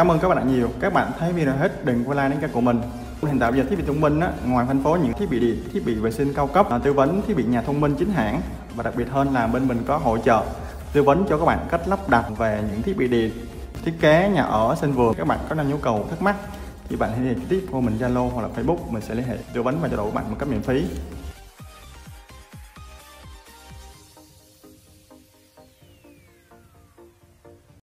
cảm ơn các bạn đã nhiều. Các bạn thấy video hết đừng quên like đến kênh của mình. Hiện tại bây giờ thiết bị thông minh á, ngoài phân phối những thiết bị điện thiết bị vệ sinh cao cấp à, tư vấn thiết bị nhà thông minh chính hãng và đặc biệt hơn là bên mình có hỗ trợ tư vấn cho các bạn cách lắp đặt về những thiết bị điện thiết kế nhà ở sân vườn. Các bạn có nhu cầu thắc mắc thì bạn hãy liên hệ trực tiếp qua mình Zalo hoặc là Facebook. Mình sẽ liên hệ tư vấn và cho đủ bạn một cách miễn phí.